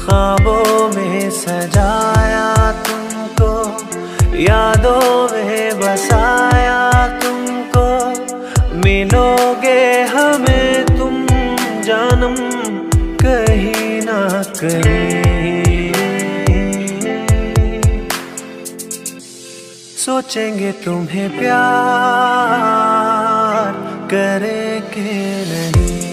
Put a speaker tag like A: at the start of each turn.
A: ख्वाबों में सजाया तुमको, यादों में बसाया तुमको। मिलोगे हमें तुम जानम, कहीं ना कहीं। सोचेंगे तुम्हें प्यार, करेंगे के नहीं।